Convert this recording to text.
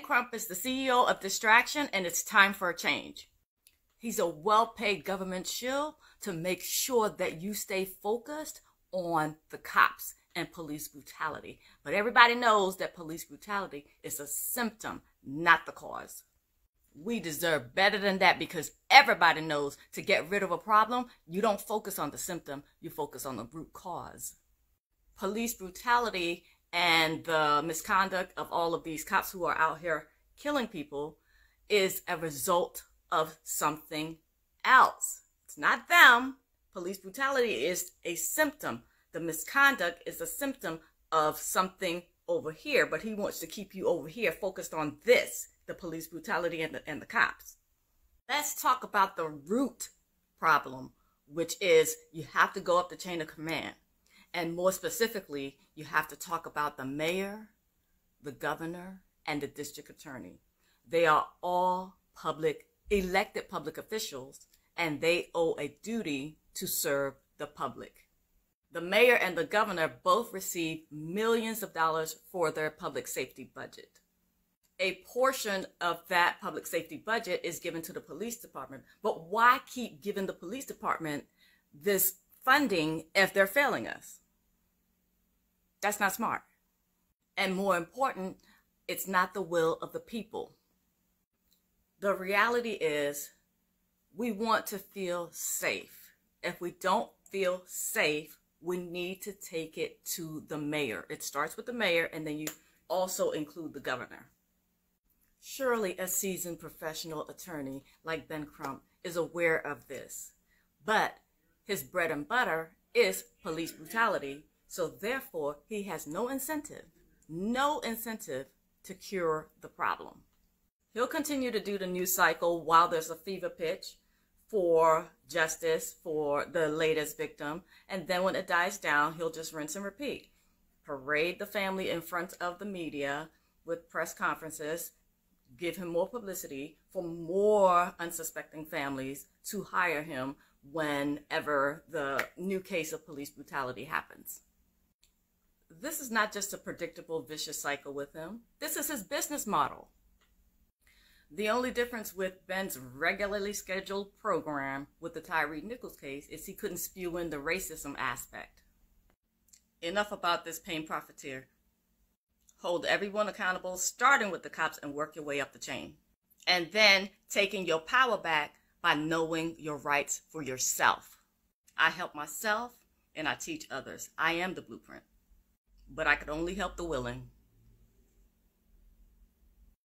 Crump is the CEO of Distraction, and it's time for a change. He's a well paid government shill to make sure that you stay focused on the cops and police brutality. But everybody knows that police brutality is a symptom, not the cause. We deserve better than that because everybody knows to get rid of a problem, you don't focus on the symptom, you focus on the root cause. Police brutality and the misconduct of all of these cops who are out here killing people is a result of something else. It's not them. Police brutality is a symptom. The misconduct is a symptom of something over here, but he wants to keep you over here focused on this the police brutality and the, and the cops. Let's talk about the root problem, which is you have to go up the chain of command. And more specifically, you have to talk about the mayor, the governor, and the district attorney. They are all public, elected public officials, and they owe a duty to serve the public. The mayor and the governor both receive millions of dollars for their public safety budget a portion of that public safety budget is given to the police department. But why keep giving the police department this funding if they're failing us? That's not smart. And more important, it's not the will of the people. The reality is, we want to feel safe. If we don't feel safe, we need to take it to the mayor. It starts with the mayor, and then you also include the governor. Surely a seasoned professional attorney like Ben Crump is aware of this. But his bread and butter is police brutality, so therefore he has no incentive, no incentive to cure the problem. He'll continue to do the news cycle while there's a fever pitch for justice for the latest victim, and then when it dies down, he'll just rinse and repeat. Parade the family in front of the media with press conferences give him more publicity for more unsuspecting families to hire him whenever the new case of police brutality happens. This is not just a predictable vicious cycle with him. This is his business model. The only difference with Ben's regularly scheduled program with the Tyre Nichols case is he couldn't spew in the racism aspect. Enough about this pain profiteer hold everyone accountable, starting with the cops and work your way up the chain. And then taking your power back by knowing your rights for yourself. I help myself and I teach others. I am the blueprint. But I could only help the willing.